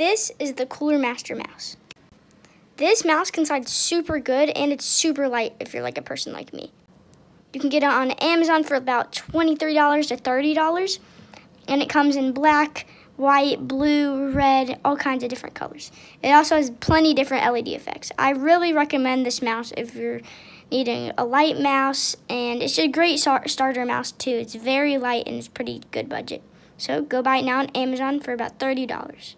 This is the Cooler Master Mouse. This mouse can slide super good and it's super light if you're like a person like me. You can get it on Amazon for about $23 to $30 and it comes in black, white, blue, red, all kinds of different colors. It also has plenty different LED effects. I really recommend this mouse if you're needing a light mouse and it's a great starter mouse too. It's very light and it's pretty good budget. So go buy it now on Amazon for about $30.